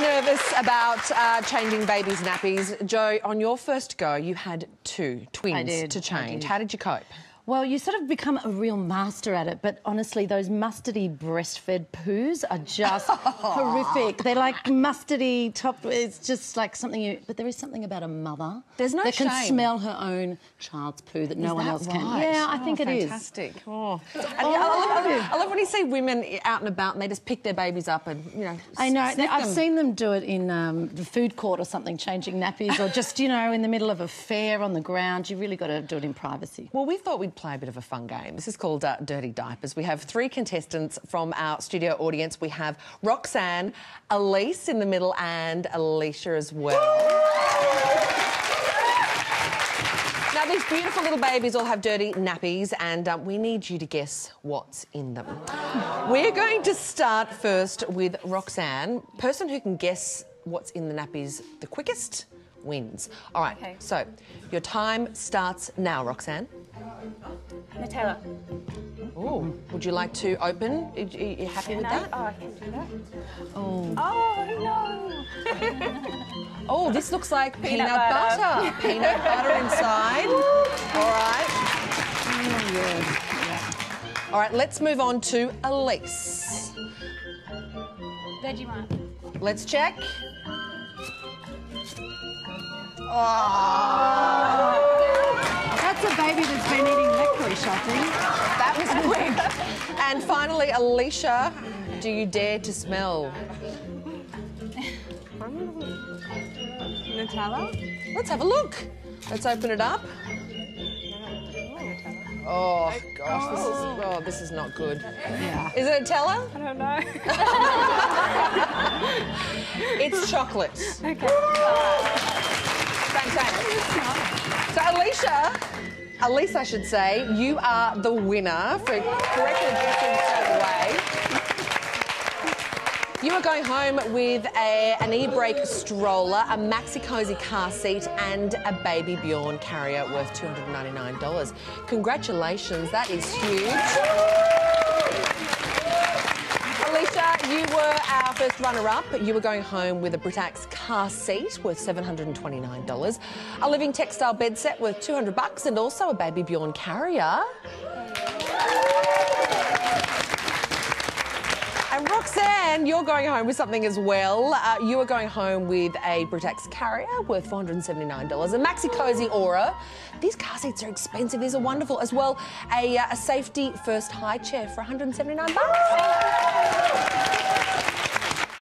nervous about uh, changing babies' nappies. Joe, on your first go, you had two twins to change. How did you cope? Well, you sort of become a real master at it, but honestly, those mustardy breastfed poos are just horrific. They're like mustardy top. It's just like something you. But there is something about a mother. There's no that can smell her own child's poo that no one that else can. Yeah, I Oh, think it is. fantastic. Oh. And I, love, I, love, I love when you see women out and about and they just pick their babies up and, you know, I know. I've them. seen them do it in um, the food court or something, changing nappies, or just you know in the middle of a fair on the ground. You really got to do it in privacy. Well, we thought we'd play a bit of a fun game. This is called uh, Dirty Diapers. We have three contestants from our studio audience. We have Roxanne, Elise in the middle, and Alicia as well. Now, these beautiful little babies all have dirty nappies, and um, we need you to guess what's in them. We're going to start first with Roxanne. Person who can guess what's in the nappies the quickest wins. All right, Okay. so your time starts now, Roxanne. Nutella. Oh, would you like to open? Are you happy with No? that? Oh, I can do that. Oh. Oh, no. Oh, this looks like peanut, Peanut butter. butter. peanut butter inside. All right. All right, let's move on to Elise. Vegemite. Let's check. Oh. That's a baby that's been eating licorice, I think. That was quick. and finally, Alicia, do you dare to smell? Nutella? Let's have a look. Let's open it up. Oh gosh, this is oh, oh this is not good. Yeah. Is it Nutella? I don't know. It's chocolate. okay. Fantastic. So, Alicia, Elise, I should say, you are the winner for correctly guessing straight away. You are going home with a, an e-brake stroller, a Maxi-Cosi car seat, and a BabyBjörn carrier worth $299. Congratulations, that is huge. Alicia, you were our first runner-up. You were going home with a Britax car seat worth $729, a living textile bed set worth 200 bucks, and also a BabyBjörn carrier. And Roxanne, you're going home with something as well. Uh, you are going home with a Britax carrier worth $479, a Maxi-Cosi Aura. These car seats are expensive. These are wonderful as well. A, uh, a safety first high chair for $179.